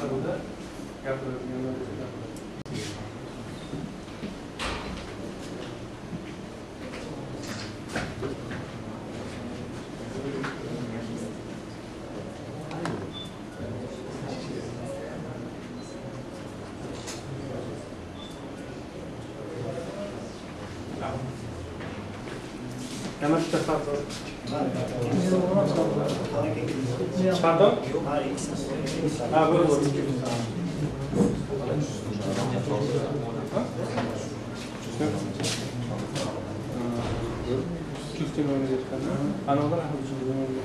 kapsamında yapılan Hemen şu tarafa atalım. Pardon? Ha böyle olur. Küfte mi oynayacak? Anadolu havucu mu oynayacak?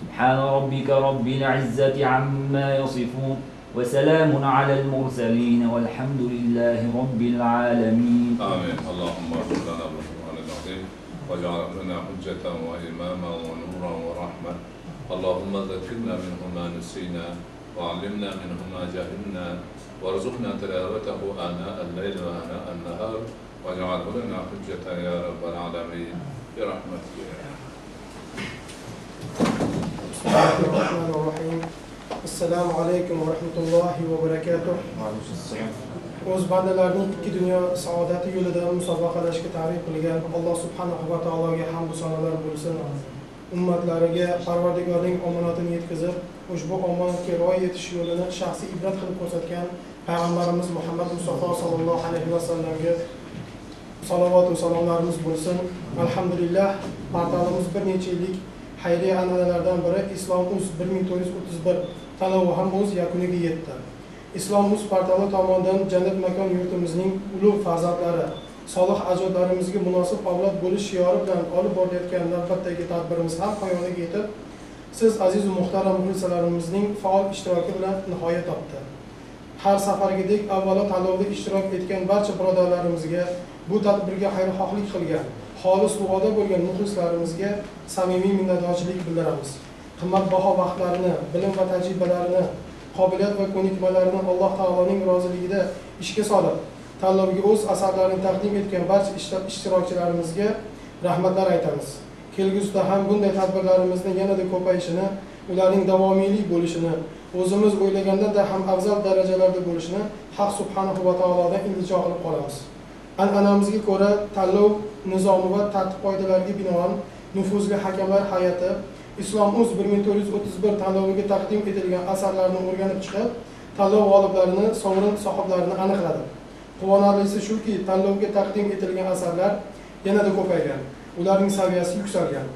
سبحان ربك رب العزة عما يصفون وسلام على المرسلين والحمد لله رب العالمين. آمين. اللهم اغفر لنا بالقرآن العظيم واجعل لنا حجة وإماما ونورا ورحمة. اللهم ذكرنا منه ما نسينا وعلمنا منه ما جهلنا وارزقنا تلاوته آناء الليل وآناء النهار واجعله لنا حجة يا رب العالمين برحمتك يا رب. بسم الله الرحمن الرحيم assalomu alaykum va rahmatullohi va barakatuh o'z bandalarining ikki dunyo saodati yo'lida musobaqalashga targ'ib qilgan alloh subhanahu va taologa hamdu sanolar bo'lsin ummatlariga parvardigorning omonatini yetkazib ushbu omonatga rioya etish yo'lini shaxsiy ibrat qilib ko'rsatgan payg'ambarimiz muhammad mustafa sollallohu alayhi vasallamga salovat va salomlarimiz bo'lsin alhamdulillah portalimiz bir necha yillik xayriya an'analaridan biri islom uz bir ming to'rt yuz o'ttiz bir tanlovi ham o'z yakuniga yetdi. Islom uz portali tomonidan jannat makon yurtimizning ulug' farzandlari solih ajdodlarimizga munosib avlod bo'lish shiori bilan olib borilayotgan navbatdagi tadbirimiz ham poyoniga yetib siz aziz muhtaram muxlislarimizning faol ishtiroki bilan nihoya topdi. Har safargidek avvalo tanlovda ishtirok etgan barcha birodarlarimizga bu tadbirga xayrixohlik qilgan. Xolis duoda bo'lgan muxlislarimizga samimiy minnatdorchilik bildiramiz. Qimmatbaho vaqtlarini bilim va tajribalarini qobiliyat va ko'nikmalarini alloh taoloning roziligida ishga solib tanlovga o'z asarlarini taqdim etgan barcha ishtirokchilarimizga rahmatlar aytamiz. Kelgusida ham bunday tadbirlarimizni yanada ko'payishini ularning davomiylik bo'lishini o'zimiz o'ylagandanda ham afzal darajalarda bo'lishini haq subhanahu va taolodan iltijo qilib qolamiz. An'anamizga ko'ra tanlov nizomi va tartib qoidalariga binoan nufuzli hakamlar hay'ati islom uz bir ming to'rt yuz o'ttiz bir tanloviga taqdim etilgan asarlarni o'rganib chiqib tanlov g'oliblarini sovrin sohiblarini aniqladi. Quvonarlisi shuki tanlovga taqdim etilgan asarlar yanada ko'paygan ularning saviyasi yuksalgan.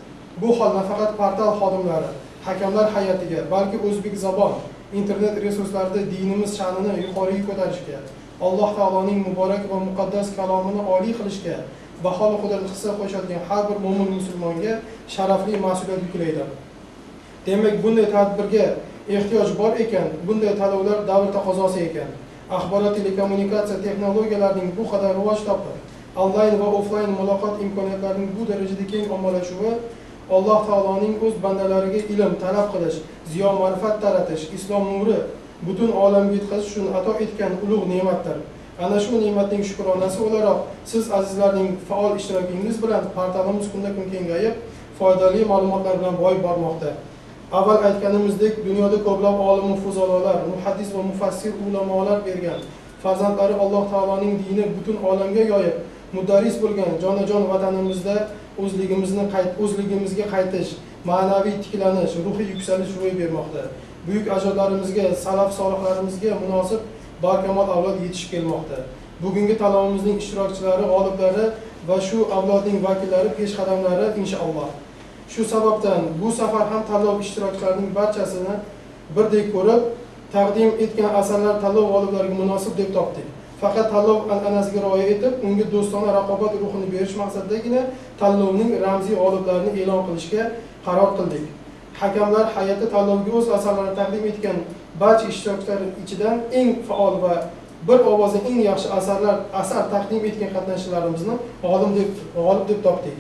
Bu hol nafaqat portal xodimlari hakamlar hay'atiga balki o'zbek zabon internet resurslarida dinimiz sha'nini yuqoriga ko'tarishga alloh taoloning muborak va muqaddas kalomini oliy qilishga baholi qudrat hissa qo'shadigan har bir mo'min musulmonga sharafli mas'uliyat yuklaydi. Demak bunday tadbirga ehtiyoj bor ekan bunday tanlovlar davr taqozosi ekan. Axborot telekommunikatsiya texnologiyalarining bu qadar rivoj topib onlayn va offlayn muloqot imkoniyatlarining bu darajada keng ommalashuvi alloh taoloning o'z bandalariga ilm talab qilish ziyo ma'rifat taratish islom nuri butun olamga yetkazish uchun ato etgan ulug' ne'matdir. Ana shu ne'matning shukronasi o'laroq siz azizlarning faol ishtirokingiz bilan portalimiz kunda kun kengayib foydali ma'lumotlar bilan boyib bormoqda. Avval aytganimizdek dunyoda ko'plab olimu fuzololar muhaddis va mufassir ulamolar bergan. Farzandlari alloh taoloning dini butun olamga yoyib mudarris bo'lgan jonajon vatanimizda o'zligimizni qayt o'zligimizga qaytish ma'naviy tiklanish ruhiy yuksalish ro'y bermoqda. Buyuk ajdodlarimizga salaf solihlarimizga munosib barkamol avlod yetishib kelmoqda. Bugungi tanlovimizning ishtirokchilari g'oliblari va shu avlodning vakillari peshqadamlari inshaalloh. Shu sababdan bu safar ham tanlov ishtirokchilarining barchasini birdek ko'rib taqdim etgan asarlar tanlov g'oliblariga munosib deb topdik. Faqat tanlov an'anasiga rioya etib unga do'stona raqobat ruhini berish maqsadidagina tanlovning ramziy g'oliblarini e'lon qilishga qaror qildik. Hakamlar hay'ati tanlovga o'z asarlarini taqdim etgan barcha ishtirokchilar ichidan eng faol va bir ovozda eng yaxshi asarlar asar taqdim etgan qatnashchilarimizni g'olib deb g'olib deb topdik.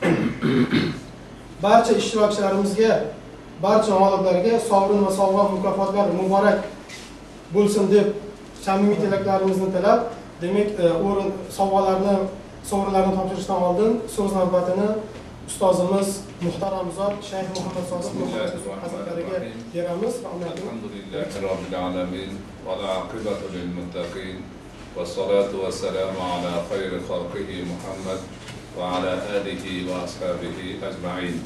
Barcha ishtirokchilarimizga barcha g'oliblarga sovrin va sovg'a mukofotlar muborak bo'lsin deb samimiy tilaklarimizni tilab demak e, o'rin sovg'alarni sovrinlarni topshirishdan oldin so'z navbatini ustozimiz muhtaram zot shayx muhammad sodiq hazratlariga beramiz va ularni الحمد لله رب العالمين والعاقبة للمتقين والصلاة والسلام على خير خلقه محمد وعلى آله وأصحابه أجمعين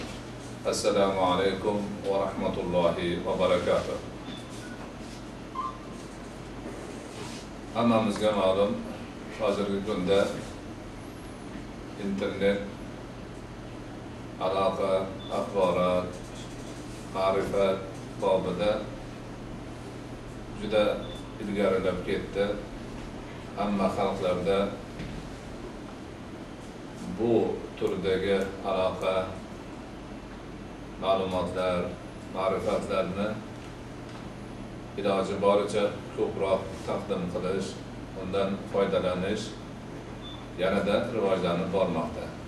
السلام عليكم ورحمة الله وبركاته hammamizga ma'lum hozirgi kunda internet aloqa axborot ma'rifat bobida juda ilgarilab ketdi hamma xalqlarda bu turdagi aloqa ma'lumotlar ma'rifatlarni iloji boricha ko'proq taqdim qilish undan foydalanish yanada rivojlanib bormoqda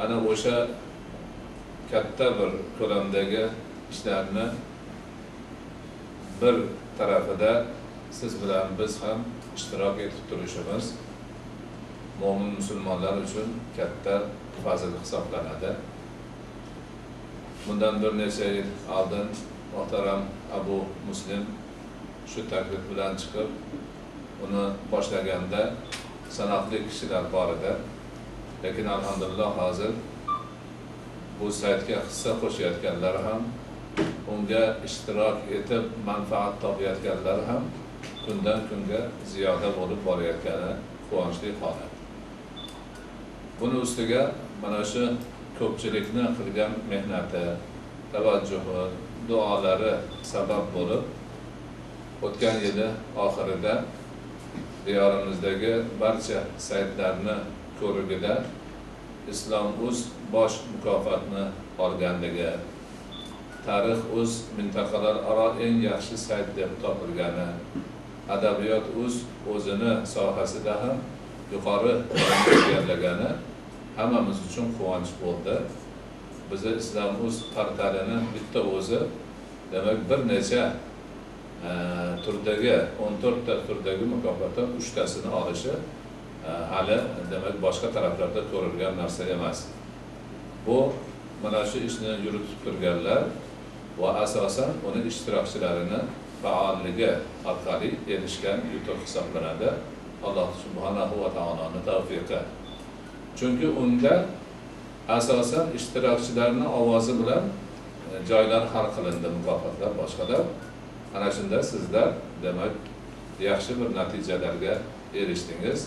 ana o'sha katta bir ko'lamdagi ishlarni bir tarafida siz bilan biz ham ishtirok etib turishimiz mo'min musulmonlar uchun katta fazil hisoblanadi. Bundan bir necha yil oldin muhtaram abu muslim shu taklif bilan chiqib uni boshlaganda sanoqli kishilar bor edi. Lekin alhamdulillah hozir bu saytga hissa qo'shayotganlar ham unga ishtirok etib manfaat topayotganlar ham kundan kunga ziyoda bo'lib borayotgani quvonchli holat. Buni ustiga mana shu ko'pchilikni qilgan mehnati tavajjuhi duolari sabab bo'lib o'tgan yili oxirida diyorimizdagi barcha saytlarni ko'rigida islom uz bosh mukofotni olganligi tarix uz mintaqalararo eng yaxshi sayt deb topilgani adabiyot uz o'zini sohasida ham yuqori egallagani hammamiz uchun quvonch bo'ldi. Bizni islom uz portalini bitta o'zi demak bir necha e, turdagi o'n to'rtta turdagi mukofotdan uchtasini olishi hali demak boshqa taraflarda ko'rilgan narsa emas. Bu mana shu ishni yuritib turganlar va asosan uni ishtirokchilarini faolligi orqali erishgan yutuq hisoblanadi. Alloh subhanahu va taoloni tavfiqi. Chunki unda asosan ishtirokchilarni ovozi bilan e, joylar hal qilindi mukofotlar boshqalar. Ana shunda sizlar demak yaxshi bir natijalarga erishdingiz.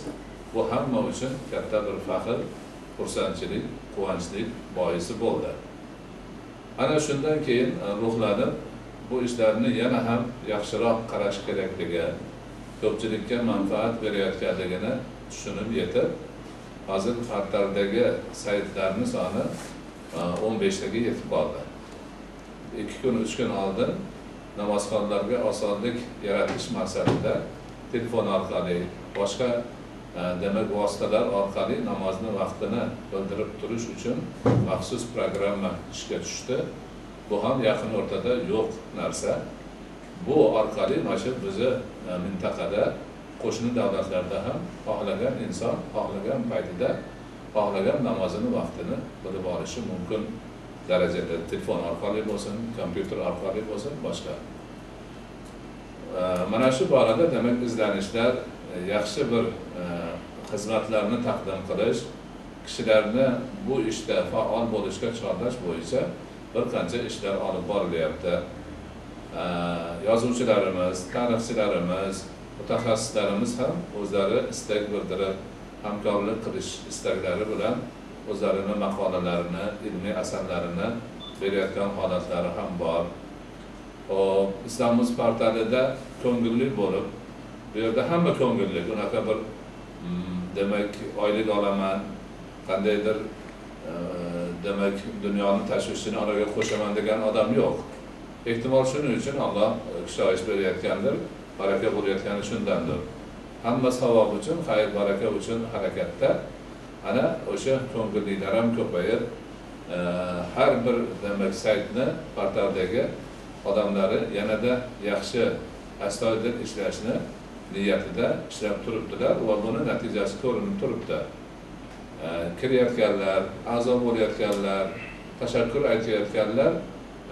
Bu hamma uchun katta bir faxr xursandchilik quvonchlik boisi bo'ldi. Ana shundan keyin e, ruhlanib bu ishlarni yana ham yaxshiroq qarash kerakligi ko'pchilikka manfaat berayotganligini tushunib yetib hozir portaldagi saytlarni soni e, o'n beshtaga yetib qoldi ikki kun uch kun oldin namozxonlarga osonlik yaratish maqsadida telefon orqali boshqa Э, demak vositalar orqali namozni vaqtini bildirib turish uchun maxsus programma ishga tushdi. Bu ham yaqin o'rtada yo'q narsa. Bu orqali mana shu bizni e, mintaqada qo'shni davlatlarda ham xohlagan inson xohlagan paytida xohlagan namozini vaqtini bilib olishi mumkin. Darajada telefon orqali bo'lsin kompyuter orqali bo'lsin boshqa. E, mana shu borada demak izlanishlar yaxshi bir e, xizmatlarni taqdim qilish kishilarni bu ishda faol bo'lishga chorlash bo'yicha bir qancha ishlar olib borilyapti. E, yozuvchilarimiz tarixchilarimiz mutaxassislarimiz ham o'zlari istak bildirib hamkorlik qilish istaklari bilan o'zlarini maqolalarini ilmiy asarlarini berayotgan holatlari ham bor. Islomuz portalida ko'ngilli bo'lib bu yerda hamma ko'ngilli. Unaqa bir mm, demak oylik olaman. Qandaydir e, demak dunyoni tashvishini oraga qo'shaman degan odam yo'q. Ehtimol shuning uchun alloh e, kushoyish berayotgandir baraka bo'layotgani shundandir. Hamma savob uchun xayr baraka uchun harakatda. Ana o'sha ko'ngillilar ham ko'payib e, har bir demak saytni portaldagi odamlari yanada yaxshi astoydil ishlashni niyatida ishlab turibdilar va buni natijasi ko'rinib turibdi. Kirayotganlar a'zo bo'layotganlar tashakkur aytayotganlar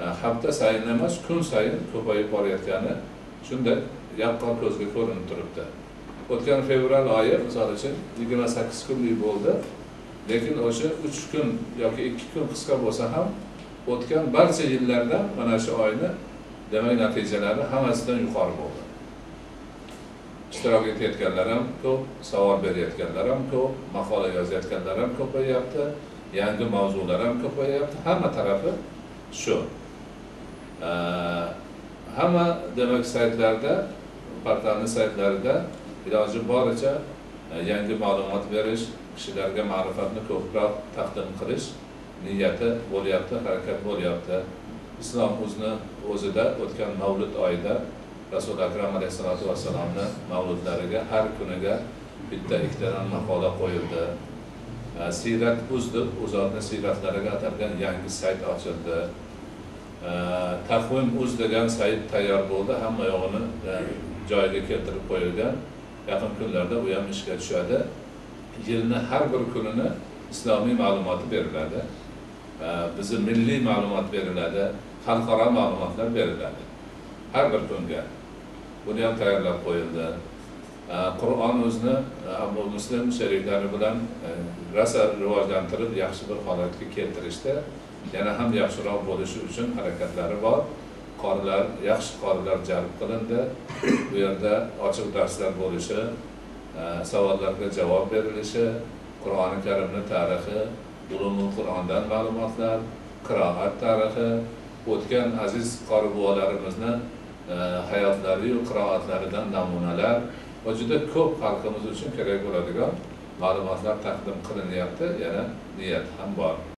e, hafta sayin emas kun sayin ko'payib borayotgani shunday yaqqol ko'zga ko'rinib turibdi. O'tgan fevral oyi misol uchun yigirma sakkiz kunlik bo'ldi lekin o'sha uch kun yoki ikki kun qisqa bo'lsa ham o'tgan barcha yillardan mana shu oyni demak natijalari hammasidan yuqori bo'ldi. Ishtirok etayotganlar ham ko'p savol berayotganlar ham ko'p maqola yozayotganlar ham ko'payyapti yangi mavzular ham ko'payyapti hamma tarafi shu. Hamma demak saytlarda portalni saytlarida iloji boricha e, yangi ma'lumot berish kishilarga ma'rifatni ko'proq taqdim qilish niyati bo'lyapti harakat bo'lyapti. Islom o'zini o'zida o'tgan mavlud oyida rasuli akram alayhissalotu vassalomni mavludlariga har kuniga bitta ikkitadan maqola qo'yildi. E, Siyrat uz deb u zotni siyratlariga atalgan yangi sayt ochildi. E, Taqvim uz degan sayt tayyor bo'ldi hamma yog'ini e, joyiga keltirib qo'yilgan. Yaqin kunlarda u ham ishga tushadi. Yilni har bir kunini islomiy ma'lumoti beriladi. Bizni milliy ma'lumot beriladi xalqaro ma'lumotlar beriladi. Har bir kunga buni ham tayyorlab qo'yildi. Qur'on o'zini e, abu muslim sheriklari bilan e, rosa rivojlantirib yaxshi bir holatga keltirishda yana ham yaxshiroq bo'lishi uchun harakatlari bor. Qorilar yaxshi qorilar jalb qilindi. Bu yerda ochiq darslar bo'lishi e, savollarga javob berilishi qur'oni karimni tarixi ulumul qur'ondan ma'lumotlar qiroat tarixi o'tgan aziz qori buvalarimizni hayotlariyu qiroatlaridan namunalar va juda ko'p xalqimiz uchun kerak bo'ladigan ma'lumotlar taqdim qilinyapti. Yana niyat ham bor.